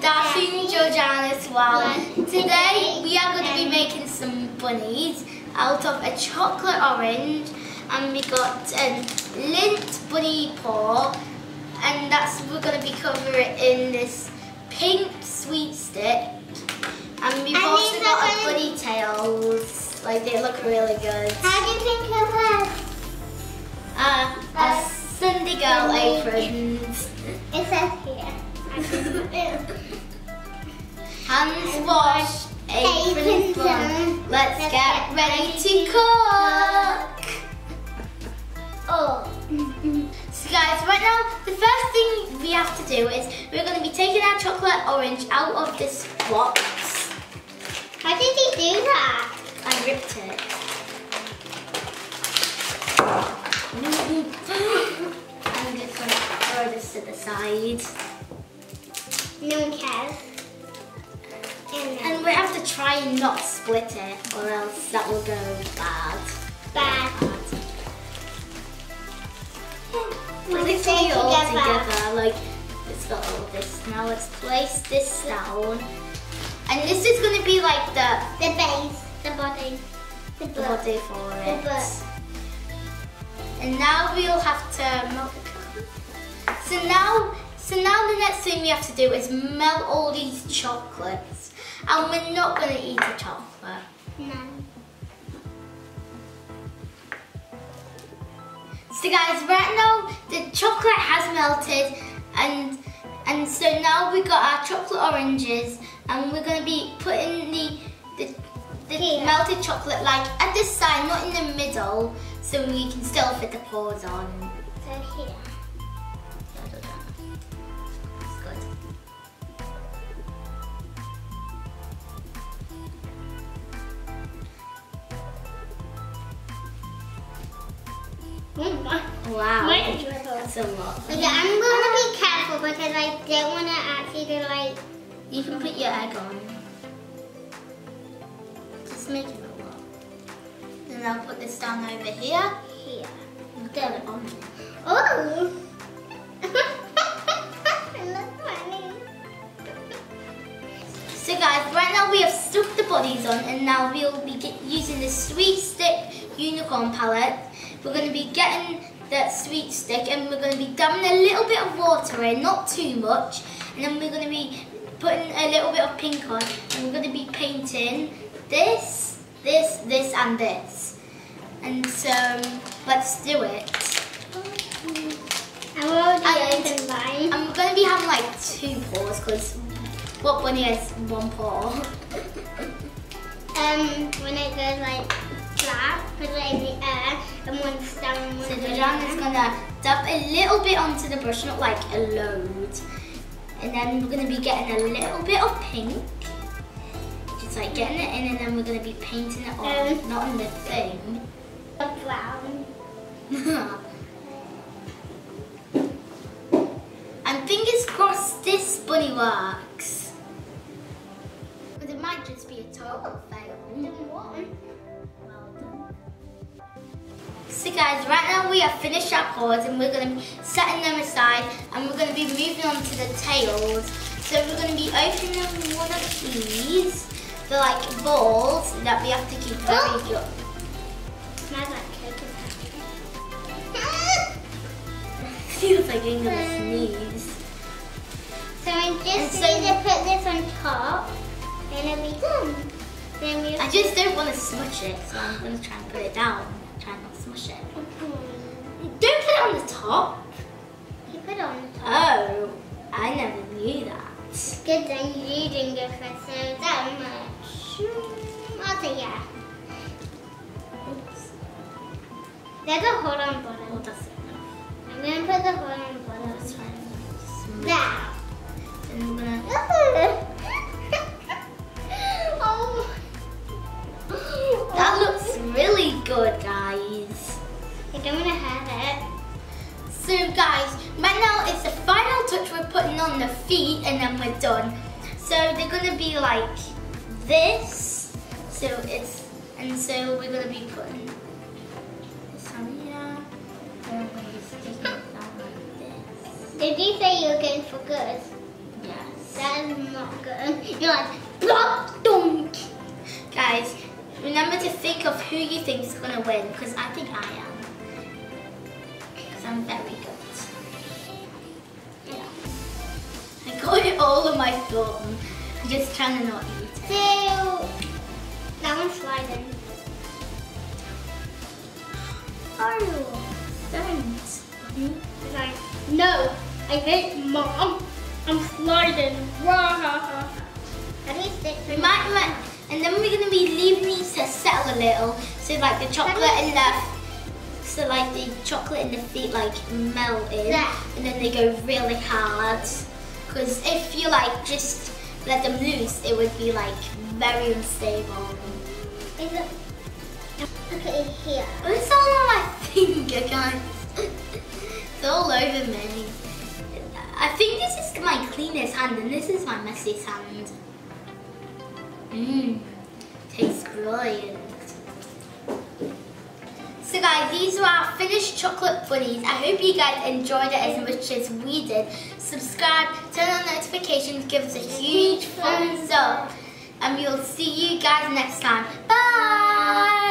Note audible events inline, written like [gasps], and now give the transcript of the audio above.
Darcy and Georgiana as well. Today we are going to be making some bunnies out of a chocolate orange and we got a Lindt bunny paw and that's we're going to be covering in this pink sweet stick and we've And also got a bunny tails like they look really good. How do you think it was? Uh, a Uh, Sunday girl Sunday. aprons. It says here. [laughs] Hands washed, aprons on. Let's get ready to to cook. Oh. So guys, right now the first thing we have to do is we're going to be taking our chocolate orange out of this box. How did he do that? I ripped it. [gasps] I'm just going to throw this to the side. No one cares. And we have to try and not split it or else that will go bad. bad. Put When it all together. together, like it's got all this. Now let's place this down. And this is going to be like the The base, the body, the the body for The it. And now we'll have to melt. So now, so now the next thing we have to do is melt all these chocolates. And we're not going to eat the chocolate. No. So guys, right now the chocolate has melted and and so now we got our chocolate oranges and we're going to be putting the the, the melted chocolate like at this side, not in the middle, so we can still fit the paws on. So here. Wow. Dribble. That's a lot. Okay, I'm gonna be careful because I don't want to actually like. You can put your egg on. Just make it a lot. Then I'll put this down over here. Here. Put it on there. Oh! [laughs] So guys, right now we have stuck the bodies on and now we'll be get, using the Sweet Stick Unicorn palette. We're going to be getting that Sweet Stick and we're going to be dumping a little bit of water in, not too much. And then we're going to be putting a little bit of pink on and we're going to be painting this, this, this and this. And so, let's do it. I'm already And- mine. I'm going to be having like two paws because what bunny has one paw? [laughs] Um, when it goes like flat, put it in the air, and one's down and So Georgiana's air. gonna dab a little bit onto the brush, not like a load. And then we're gonna be getting a little bit of pink. Just like getting it in and then we're gonna be painting it on, Um. not on the thing. Brown. [laughs] and fingers crossed this bunny works. So guys, right now we have finished our paws and we're going to be setting them aside and we're going to be moving on to the tails. So we're going to be opening one of these, the like balls that we have to keep very Oh. good. Smells like coconut. [laughs] Feels like I'm going to hmm. sneeze. So I And just need to put this on top, and it'll be done. Then we. I just don't want to smudge it, so I'm going to try and put it down. To smush it. Don't put it on the top. You put it on the top. Oh, I never knew that. Good thing you didn't go first, so that much. I'll yeah. Oops. There's a hole on Oh, bottom. that's enough. I'm gonna put the hole on Oh, that's bottom. fine. Now. And we're gonna oh. Guys, right now it's the final touch. We're putting on the feet, and then we're done. So they're gonna be like this. So it's and so we're gonna be putting this on here. And I'm gonna be sticking it down like. Did you say you were going for good? Yes. That is not good. [laughs] You're like, block, dunk. Guys, remember to think of who you think is gonna win, because I think I am. Because I'm very all on my thumb. I'm just trying to not eat it. So, that one's sliding. Oh, like, no, I hate mom. I'm sliding. Wah. How do you stick? We might, and then we're gonna be leaving these to settle a little, so like the chocolate and the, so like the chocolate and the feet like melted, Yeah. and then they go really hard. Because if you like just let them loose, it would be like very unstable. Is it? Look at it here. It's all on my [laughs] finger, guys. it's all over me. I think this is my cleanest hand, and this is my messiest hand. Mmm, tastes brilliant. So guys, these are our finished chocolate bunnies. I hope you guys enjoyed it as much as we did. Subscribe, turn on notifications, give us a huge thumbs up. And we'll see you guys next time. Bye!